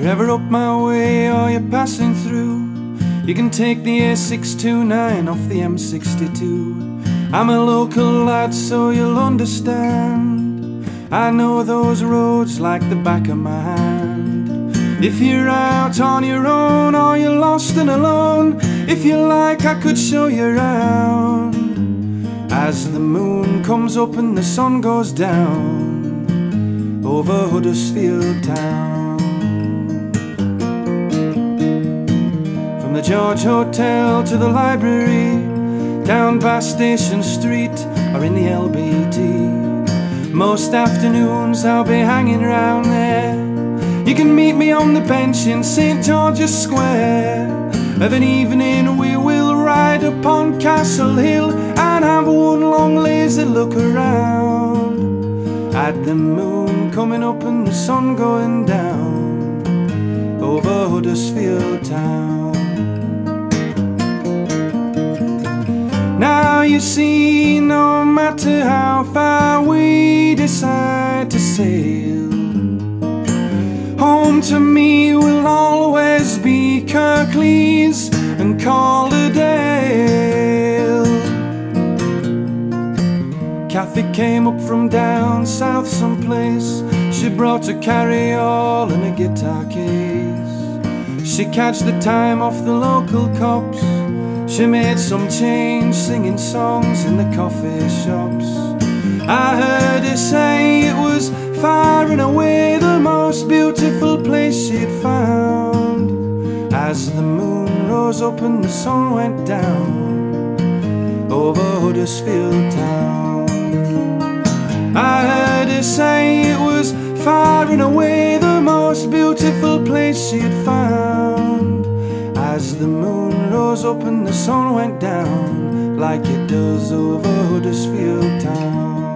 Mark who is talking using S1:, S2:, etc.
S1: you're ever up my way or you're passing through, you can take the A629 off the M62. I'm a local lad, so you'll understand. I know those roads like the back of my hand. If you're out on your own or you're lost and alone, if you like, I could show you around. As the moon comes up and the sun goes down over Huddersfield town. The George Hotel to the library, down by Station Street or in the LBT. Most afternoons I'll be hanging round there. You can meet me on the bench in St George's Square. Of an evening we will ride upon Castle Hill and have one long lazy look around at the moon coming up and the sun going down over Huddersfield town. You see, no matter how far we decide to sail, home to me will always be Kirklees and Calderdale. Cathy came up from down south someplace. She brought a carry-all and a guitar case. She catched the time off the local cops. She made some change singing songs in the coffee shops. I heard her say it was far and away the most beautiful place she'd found. As the moon rose up and the sun went down over Huddersfield town. I heard her say it was far and away the most beautiful place she'd found. As the moon up and the sun went down like it does over Huddersfield town.